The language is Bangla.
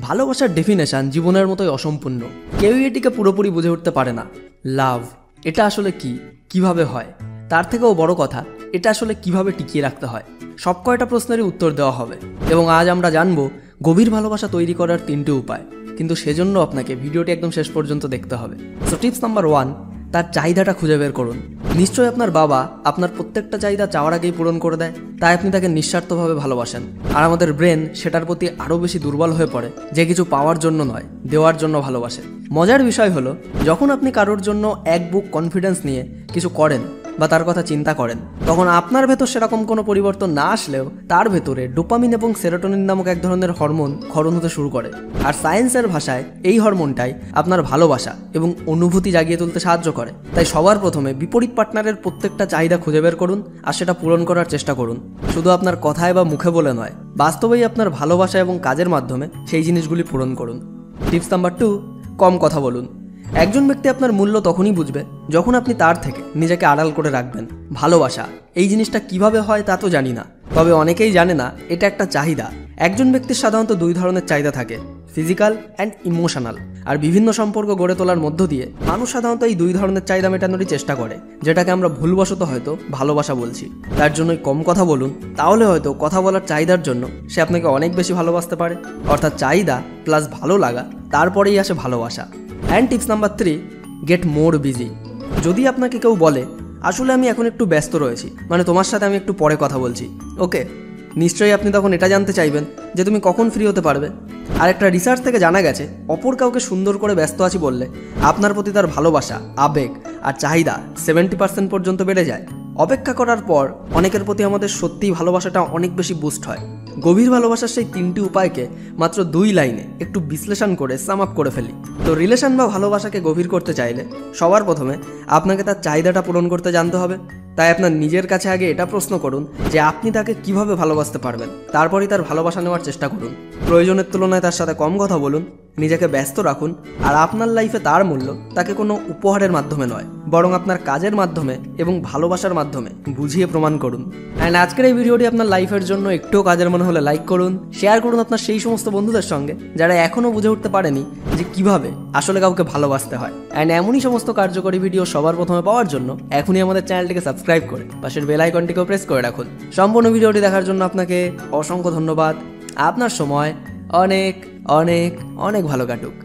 ভালোবাসার ডেফিনেশন জীবনের মতোই অসম্পূর্ণ। কেউই এটিকে পুরোপুরি বুঝে উঠতে পারে না। লাভ, এটা আসলে কি? কীভাবে হয়? তার থেকেও বড় কথা, এটা আসলে কীভাবে টিকিয়ে রাখতে হয়? সব কয়টা প্রশ্নেরই উত্তর দেওয়া হবে। এবং আজ আমরা জানব গভীর ভালোবাসা তৈরি করার তিনটি উপায়। কিন্তু সেজন্য আপনাকে ভিডিওটি একদম শেষ পর্যন্ত দেখতে হবে। সো টিপস নাম্বার ওয়ান তার চাহিদাটা খুঁজে বের করুন। নিশ্চয়ই আপনার বাবা আপনার প্রত্যেকটা চাহিদা চাওয়ার আগেই পূরণ করে দেয়, তাই আপনি তাকে নিঃস্বার্থভাবে ভালোবাসেন। আর আমাদের ব্রেন সেটার প্রতি আরও বেশি দুর্বল হয়ে পড়ে, যে কিছু পাওয়ার জন্য নয়, দেওয়ার জন্য ভালোবাসে। মজার বিষয় হলো, যখন আপনি কারোর জন্য এক বুক কনফিডেন্স নিয়ে কিছু করেন বা তার কথা চিন্তা করেন। তখন আপনার ভেতর সেরকম কোনো পরিবর্তন না আসলেও তার ভেতরে ডোপামিন এবং সেরোটোনিন নামক এক ধরনের হরমোন ক্ষরণ হতে শুরু করে। আর সায়েন্সের ভাষায় এই হরমোনটাই আপনার ভালোবাসা এবং অনুভূতি জাগিয়ে তুলতে সাহায্য করে। তাই সবার প্রথমে বিপরীত পার্টনারের প্রত্যেকটা চাহিদা খুঁজে বের করুন আর সেটা পূরণ করার চেষ্টা করুন। শুধু আপনার কথায় বা মুখে বলে নয়, বাস্তবেই আপনার ভালোবাসা এবং কাজের মাধ্যমে সেই জিনিসগুলি পূরণ করুন। টিপস নাম্বার টু, কম কথা বলুন। একজন ব্যক্তি আপনার মূল্য তখনই বুঝবে যখন আপনি তার থেকে নিজেকে আড়াল করে রাখবেন। ভালোবাসা, এই জিনিসটা কীভাবে হয় তা তো জানি না। তবে অনেকেই জানে না, এটা একটা চাহিদা। একজন ব্যক্তির সাধারণত দুই ধরনের চাহিদা থাকে ফিজিক্যাল অ্যান্ড ইমোশনাল আর বিভিন্ন সম্পর্ক গড়ে তোলার মধ্য দিয়ে মানুষ সাধারণত এই দুই ধরনের চাহিদা মেটানোরই চেষ্টা করে, যেটাকে আমরা ভুলবশত হয়তো ভালোবাসা বলছি। তার জন্যই কম কথা বলুন, তাহলে হয়তো কথা বলার চাহিদার জন্য সে আপনাকে অনেক বেশি ভালোবাসতে পারে। অর্থাৎ চাহিদা প্লাস ভালো লাগা, তারপরেই আসে ভালোবাসা। And tips number three get more busy যদি আপনাকে কেউ বলে, আসলে আমি এখন একটু ব্যস্ত রয়েছি মানে তোমার সাথে আমি একটু পরে কথা বলছি। ওকে, নিশ্চয়ই আপনি তখন এটা জানতে চাইবেন যে তুমি কখন ফ্রি হতে পারবে। আর একটা রিসার্চ থেকে জানা গেছে, অপর কাউকে সুন্দর করে ব্যস্ত আছি বললে, আপনার প্রতি তার ভালোবাসা, আবেগ আর চাহিদা সেভেন্টি পার্সেন্ট পর্যন্ত বেড়ে যায়। অপেক্ষা করার পর অনেকের প্রতি আমাদের সত্যিই ভালোবাসাটা অনেক বেশি বুস্ট হয়। গভীর ভালোবাসার সেই তিনটি উপায়কে মাত্র দুই লাইনে একটু বিশ্লেষণ করে সাম আপ করে ফেলি। তো রিলেশন বা ভালোবাসাকে গভীর করতে চাইলে সবার প্রথমে আপনাকে তার চাহিদাটা পূরণ করতে জানতে হবে। তাই আপনার নিজের কাছে আগে এটা প্রশ্ন করুন যে আপনি তাকে কীভাবে ভালোবাসতে পারবেন? তারপরই তার ভালোবাসা নেওয়ার চেষ্টা করুন। প্রয়োজনের তুলনায় তার সাথে কম কথা বলুন, নিজেকে ব্যস্ত রাখুন, আর আপনার লাইফে তার মূল্য তাকে কোনো উপহারের মাধ্যমে নয়। বরং আপনার কাজের মাধ্যমে এবং ভালোবাসার মাধ্যমে বুঝিয়ে প্রমাণ করুন। অ্যান্ড আজকের এই ভিডিওটি আপনার লাইফের জন্য একটুও কাজের মনে হলে লাইক করুন শেয়ার করুন আপনার সেই সমস্ত বন্ধুদের সঙ্গে যারা এখনও বুঝে উঠতে পারেনি যে কীভাবে আসলে কাউকে ভালোবাসতে হয়। অ্যান্ড এমনই সমস্ত কার্যকরী ভিডিও সবার প্রথমে পাওয়ার জন্য এখনই আমাদের চ্যানেলটিকে সাবস্ক্রাইব করে পাশের বেল আইকনটিকেও প্রেস করে রাখুন। সম্পূর্ণ ভিডিওটি দেখার জন্য আপনাকে অসংখ্য ধন্যবাদ। আপনার সময় অনেক অনেক অনেক ভালো কাটুক।